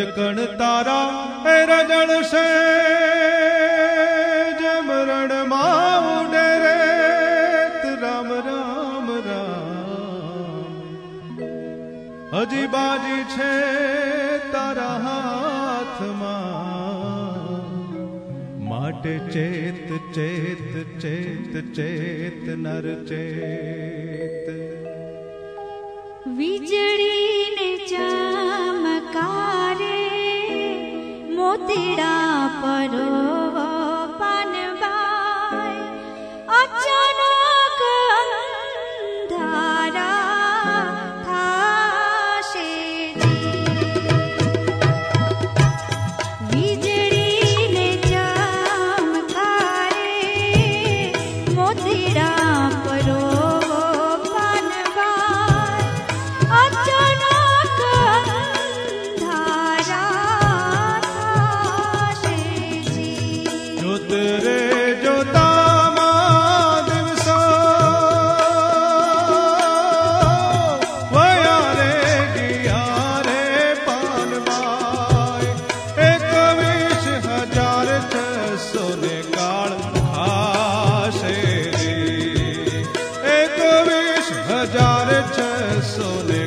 रजकण तारा रजण से जमरण तारागणे जरेत राम राम राम। राजी बाजी छे तारा हा माट चेत चेत चेत चेत नर चेत। विज મોતીડા પરો हजार छह सोने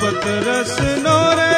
ਜਪਤ ਰਸਨੋ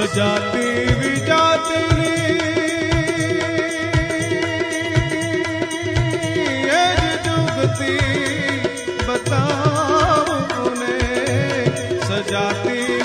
सजाते विजाते जुगती बताओ उन्हें। सजाती